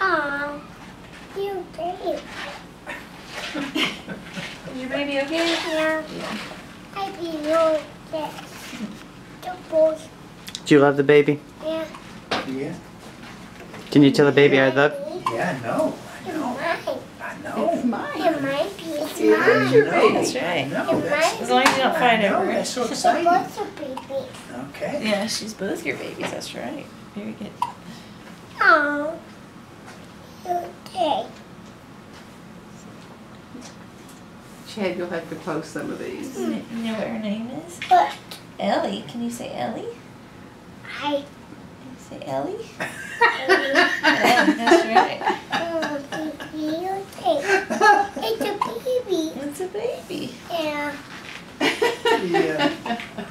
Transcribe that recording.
Aw, you babe. Is your baby okay? Yeah, Yeah. I be no. The boys, Do you love the baby? yeah. Yeah, Can you tell the baby I love? yeah, I know, I It's know, mine. I know. It's mine. It might be. It's Yeah, I mine. your baby. That's right. I know, that's, As long as you don't fight I know, over that's so exciting. boys are baby. Okay. Yeah, she's both your babies. That's right. Very good. Aw, you take. Chad, you'll have to post some of these. Hmm, you know what her name is? But Ellie. Can you say Ellie? I, Can you say Ellie? I, Yeah, that's right. oh, baby, you take. It's a baby. It's a baby. Yeah. Yeah.